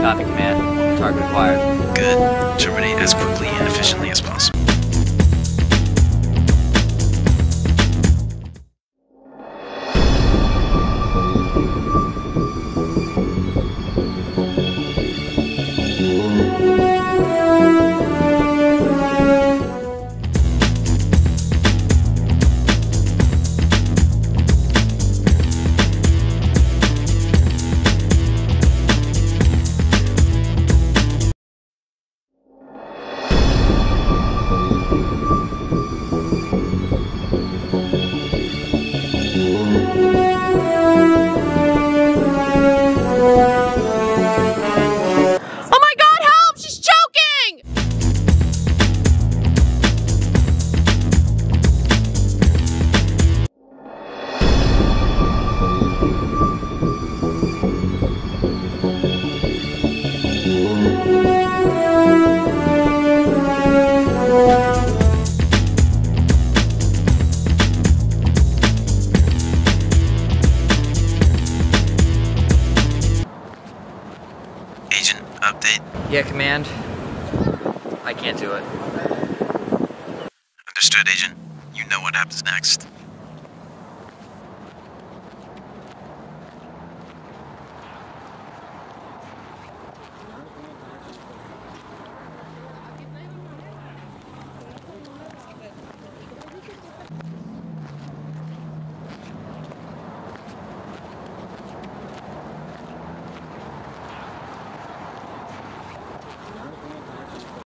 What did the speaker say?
Copy, Command. Target acquired. Good. Terminate as quickly and efficiently as possible. Update. Yeah, Command. I can't do it. Understood, Agent. You know what happens next.